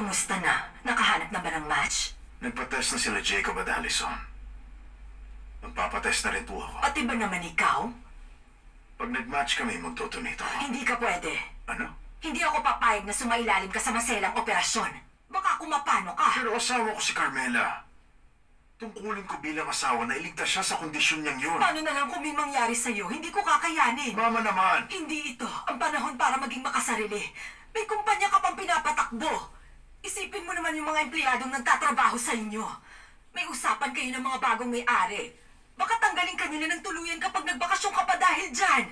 Kumusta na? Nakahanap na ba ng match? Nagpatest na sila Jacob at Allison. Magpapatest na rin po ako. Pati ba naman ikaw? Pag nag-match kami, magtutunito ako. Hindi ka pwede. Ano? Hindi ako papayag na sumailalim ka sa maselang operasyon. Baka kumapano ka. Pero asawa ko si Carmela. Tungkulin ko bilang asawa na iligtas siya sa kondisyon niyang yun. Paano na lang kung may mangyari sa'yo? Hindi ko kakayanin. Mama naman! Hindi ito ang panahon para maging makasarili. May kumpanya ka pang pinapatakbo. Isipin mo naman yung mga empleyadong nagtatrabaho sa inyo. May usapan kayo ng mga bagong may-ari. Baka tanggalin ka ng tuluyan kapag nagbakasyon ka pa dahil dyan.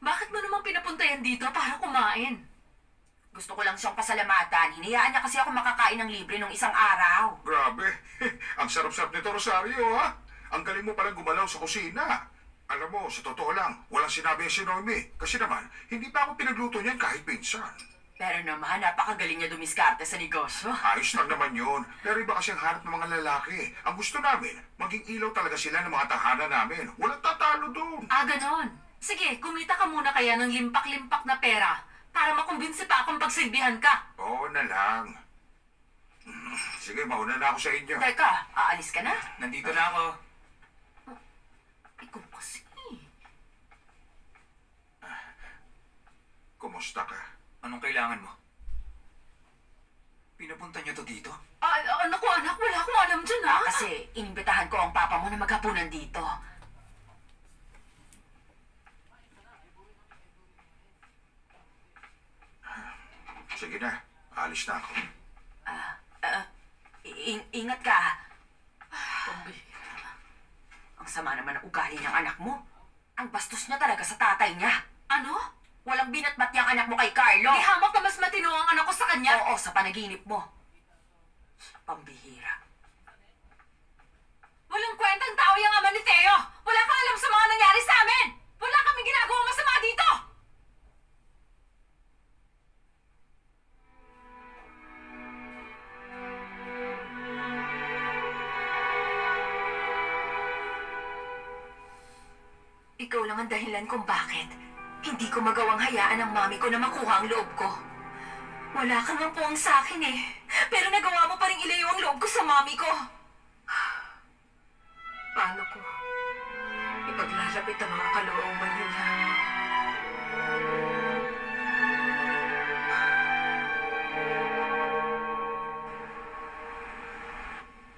Bakit mo naman pinapunta yan dito para kumain? Gusto ko lang siyang pasalamatan. Hinayaan niya kasi ako makakain ng libre nung isang araw. Grabe. Ang sarap-sarap nito, Rosario, ha? Ang galing mo palang gumalaw sa kusina. Alam mo, sa totoo lang, walang sinabi si Noemi. Kasi naman, hindi pa ako pinagluto niyan kahit minsan. Pero naman, napakagaling niya dumiskarte sa negosyo. Ayos lang naman yun. Pero iba kasi ang hanap ng mga lalaki. Ang gusto namin, maging ilaw talaga sila ng mga tahanan namin. Walang tatalo doon. Ah, ganon. Sige, kumita ka muna kaya ng limpak-limpak na pera para makumbinsi pa akong pagsilbihan ka. Oo na lang. Sige, mauna na ako sa inyo. Teka, aalis ka na? Nandito na ako. Ikaw kasi. Kumusta ka? Anong kailangan mo? Pinapunta niyo to dito? Ah, anak ko, anak, wala akong alam dyan, ha? Kasi inimbitahan ko ang papa mo na maghapunan dito. Sige na, alis na ako. I- ingat ka. Ang sama naman ng ugali ng anak mo. Ang bastos niya talaga sa tatay niya. Ano? Walang binatbat niyang anak mo kay Carlo. Di hamak na mas matino ang anak ko sa kanya. Oo, sa panaginip mo. Pambihira. Walang kwentang tao yung ama ni Teo. Wala kang alam sa mga nangyari sa Ikaw lang ang dahilan kung bakit. Hindi ko magawang hayaan ang mami ko na makuha ang loob ko. Wala ka nga po ang sa akin eh. Pero nagawa mo pa rin ilayo ang loob ko sa mami ko. Paano ko? Ipaglalapit ang mga kalooban nila.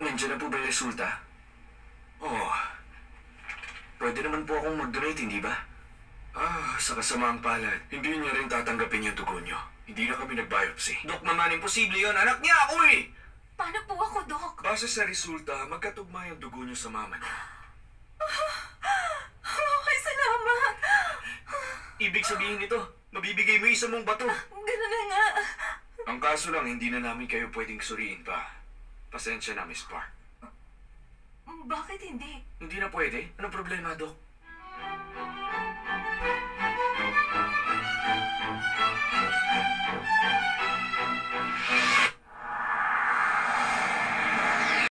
Nandiyan na po ba yung resulta? Pwede naman po akong mag-donate, hindi ba? Ah, sa kasamaang palad, hindi niya rin tatanggapin yung dugo niyo. Hindi na kami nag-biopsy. Dok naman, imposible yun. Anak niya ako eh! Paano po ako, Dok? Base sa resulta, magkatugma yung dugo niyo sa mama niya. Ay, salamat. Ibig sabihin nito, mabibigay mo isa mong bato. Ganun na nga. Ang kaso lang, hindi na namin kayo pwedeng suriin pa. Pasensya na, Miss Park. Bakit hindi? Hindi na pwede? Anong problema, Dok?